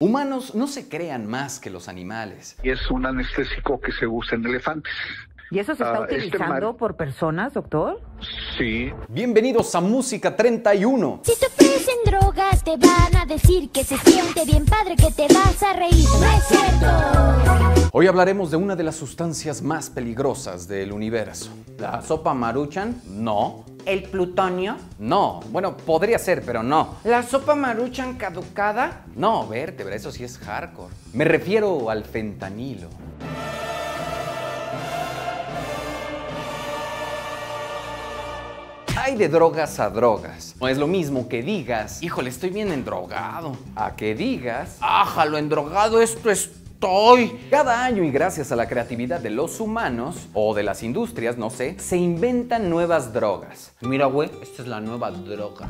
Humanos no se crean más que los animales. Y es un anestésico que se usa en elefantes. ¿Y eso se está Ah, este utilizando mar- por personas, doctor? Sí, Bienvenidos a Música 31. Si te ofrecen drogas te van a decir que se siente bien padre, que te vas a reír. No es cierto. Hoy hablaremos de una de las sustancias más peligrosas del universo. ¿La sopa maruchan? No. ¿El plutonio? No. Bueno, podría ser, pero no. ¿La sopa maruchan caducada? No, vértebra, eso sí es hardcore. Me refiero al fentanilo. Hay de drogas a drogas. No es lo mismo que digas, híjole, estoy bien endrogado, a que digas, ¡Ájalo, endrogado esto estoy! Cada año y gracias a la creatividad de los humanos o de las industrias, no sé, se inventan nuevas drogas. Mira, güey, esta es la nueva droga.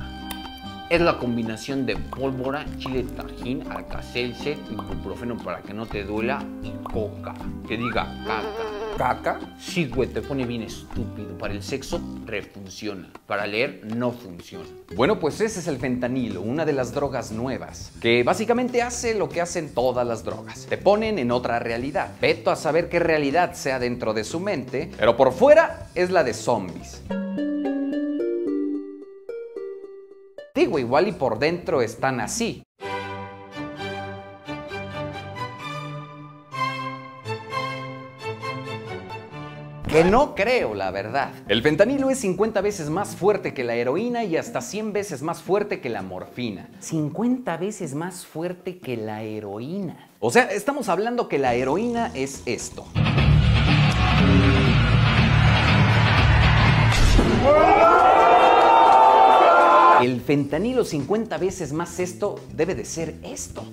Es la combinación de pólvora, chile tajín, alcacelce, ibuprofeno para que no te duela y coca. Que diga caca. ¿Caca? Sí, güey, te pone bien estúpido. Para el sexo, refunciona. Para leer, no funciona. Bueno, pues ese es el fentanilo, una de las drogas nuevas, que básicamente hace lo que hacen todas las drogas. Te ponen en otra realidad. Veto a saber qué realidad sea dentro de su mente, pero por fuera es la de zombies. Digo, igual y por dentro están así. Que no creo, la verdad. El fentanilo es 50 veces más fuerte que la heroína y hasta 100 veces más fuerte que la morfina. 50 veces más fuerte que la heroína. O sea, estamos hablando que la heroína es esto. El fentanilo 50 veces más esto debe de ser esto.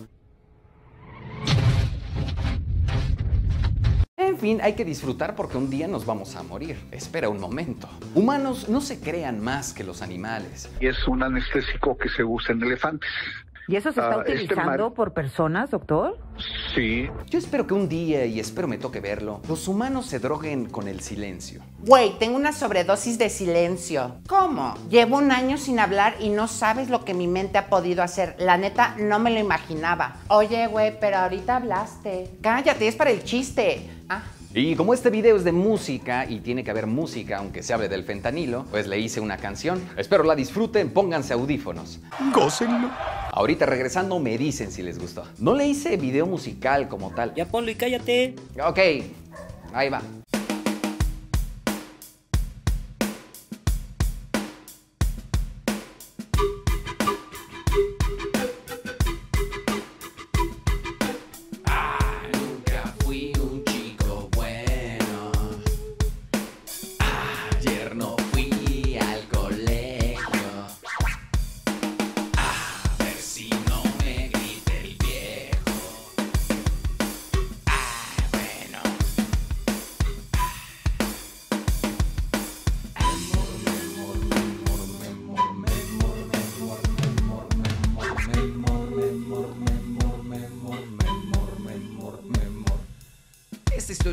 En fin, hay que disfrutar porque un día nos vamos a morir. Espera un momento. Humanos no se crean más que los animales. y es un anestésico que se usa en elefantes. ¿Y eso se está Ah, este utilizando mar- por personas, doctor? Sí, Yo espero que un día, y espero me toque verlo, los humanos se droguen con el silencio. Güey, tengo una sobredosis de silencio. ¿Cómo? Llevo un año sin hablar y no sabes lo que mi mente ha podido hacer. La neta, no me lo imaginaba. Oye, güey, pero ahorita hablaste. Cállate, es para el chiste. Ah. Y como este video es de música y tiene que haber música aunque se hable del fentanilo, pues le hice una canción. Espero la disfruten, pónganse audífonos. gócenlo. Ahorita regresando me dicen si les gustó. No le hice video musical como tal. Ya ponlo y cállate. Ok, ahí va.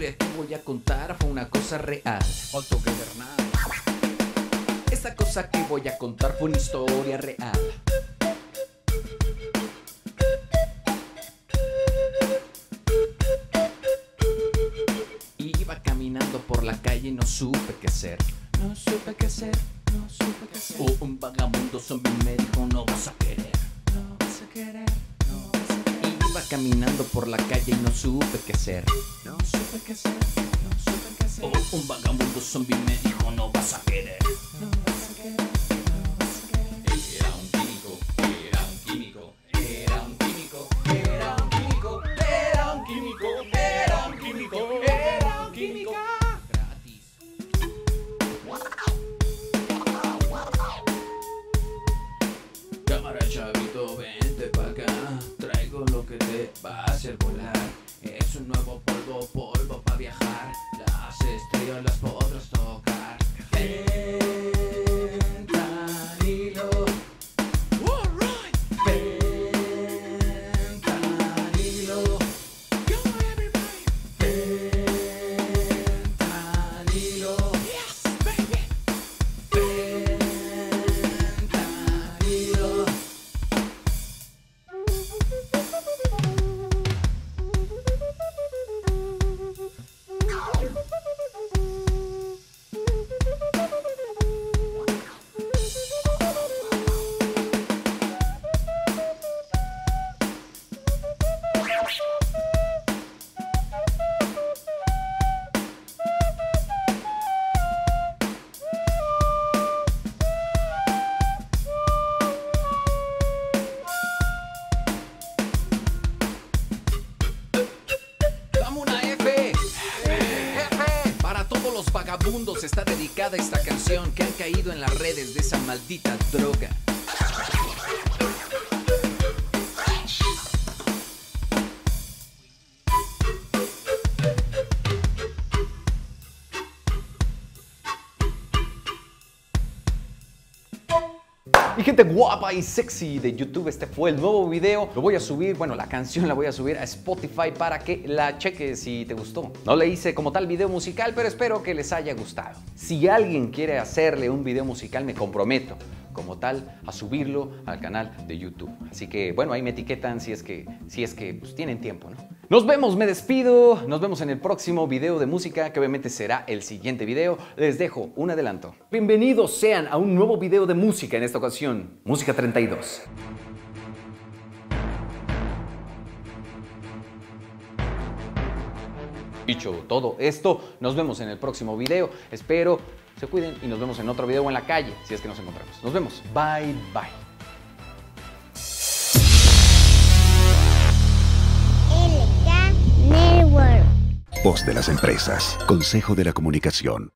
Historia que voy a contar fue una cosa real. Esta cosa que voy a contar fue una historia real. Iba caminando por la calle y no supe qué hacer. No supe qué hacer, no supe qué hacer. Oh, un vagabundo zombie me dijo no vas a querer. No vas a querer, caminando por la calle y no supe qué hacer. No supe qué hacer, no supe qué hacer. Oh, un vagabundo zombie me dijo no vas a querer. No vas a querer, va a hacer volar. Es un nuevo polvo, polvo pa' viajar. Las estrellas las podrás tocar. Vagabundos está dedicada esta canción que han caído en las redes de esa maldita droga. Gente guapa y sexy de YouTube, este fue el nuevo video. Lo voy a subir, bueno, la canción la voy a subir a Spotify para que la cheques si te gustó. No le hice como tal video musical, pero espero que les haya gustado. Si alguien quiere hacerle un video musical, me comprometo como tal a subirlo al canal de YouTube. Así que bueno, ahí me etiquetan si es que, si es que pues, tienen tiempo, ¿no? Nos vemos, me despido. Nos vemos en el próximo video de música, que obviamente será el siguiente video. Les dejo un adelanto. Bienvenidos sean a un nuevo video de música en esta ocasión, Música 32. Dicho todo esto, nos vemos en el próximo video. Espero se cuiden y nos vemos en otro video o en la calle, si es que nos encontramos. Nos vemos. Bye, bye. Voz de las empresas. Consejo de la Comunicación.